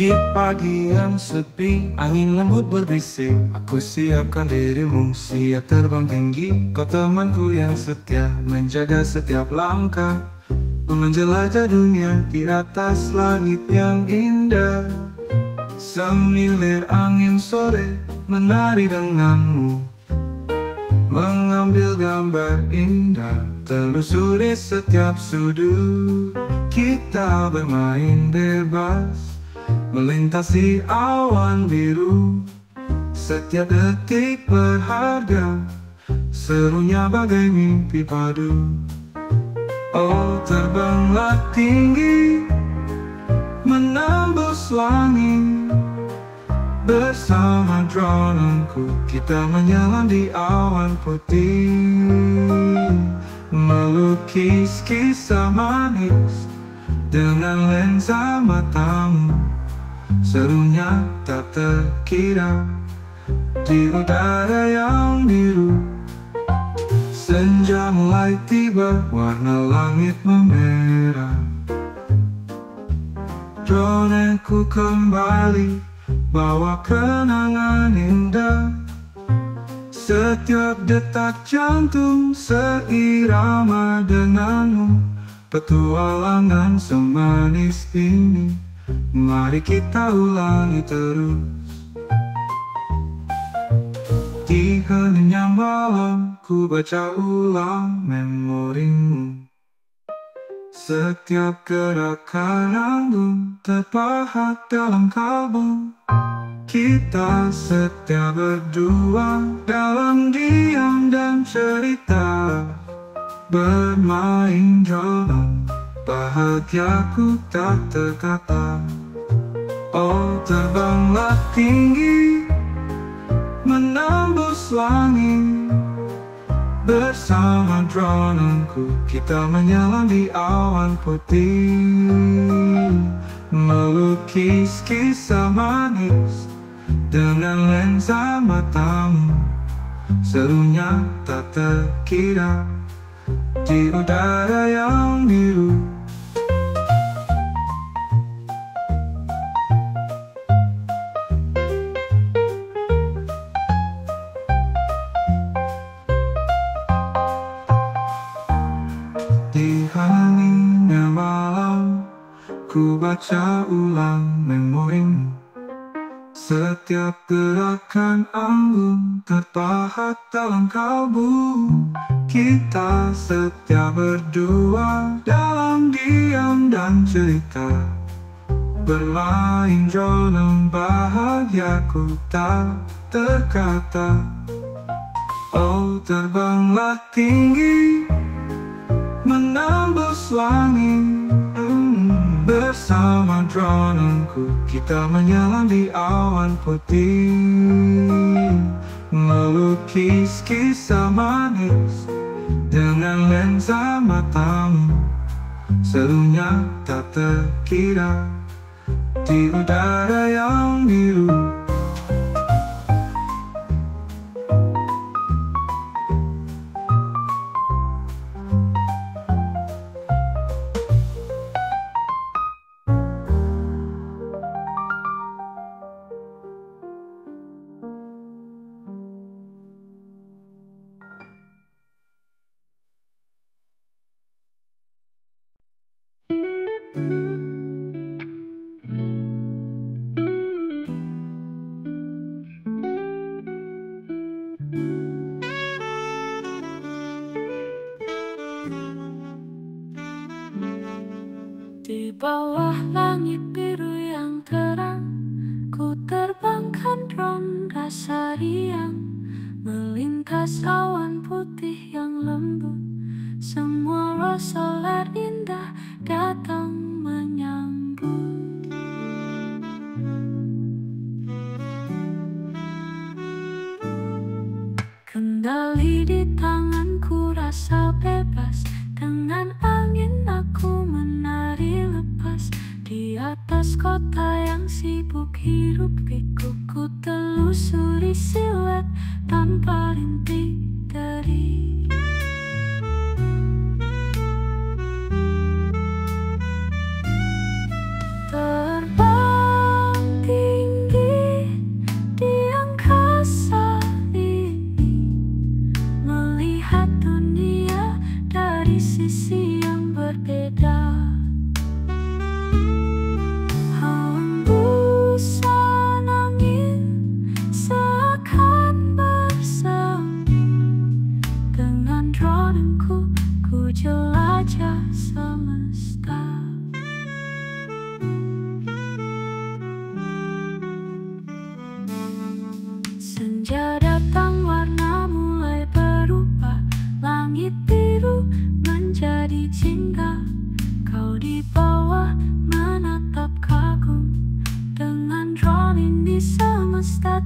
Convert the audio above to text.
Di pagi yang sepi, angin lembut berbisik. Aku siapkan dirimu, siap terbang tinggi. Kau temanku yang setia, menjaga setiap langkah. Menjelajah dunia di atas langit yang indah. Semilir angin sore menari denganmu. Mengambil gambar indah Telusuri setiap sudut. Kita bermain bebas Melintasi awan biru. Setiap detik berharga. Serunya bagai mimpi padu. Oh terbanglah tinggi. Menembus langit. Bersama dronenku Kita menyelam di awan putih. Melukis kisah manis Dengan lensa matamu Serunya tak terkira Di udara yang biru. Senja mulai tiba, warna langit memerah. Droneku kembali, bawa kenangan indah. Setiap detak jantung seirama denganmu. Petualangan semanis ini Mari kita ulangi terus. Di heningnya malam ku baca ulang memorimu. Setiap gerakan anggun terpahat dalam kalbu Kita setia berdua dalam diam dan cerita. Bermain dalam bahagiaku tak terkata Oh terbanglah tinggi menembus langit Bersama dronenku kita menyelam di awan putih. Melukis kisah manis dengan lensa matamu. Serunya tak terkira di udara yang biru Di heningnya malam Ku baca ulang memorimu Setiap gerakan anggun terpahat dalam kalbu. Kita setia berdua dalam diam dan cerita. Bermain dalam bahagiaku tak terkata. Oh terbanglah tinggi menembus langit hmm, Bersama dronenku kita menyelam di awan putih. Melukis kisah manis dengan lensa matamu. Serunya tak terkira di udara yang biru bawah langit biru yang terang Ku terbangkan drone rasa riang Melintas awan putih yang lembut Semua rosolar indah datang menyambut. Kendali di tanganku rasa bebas kota yang sibuk hiruk pikuk Ku telusuri siluet tanpa rintik dari Dengan rodengku ku jelajah semesta. Senja datang warna mulai berubah. Langit biru menjadi jingga Kau di bawah menatap kagum. Dengan drone di semesta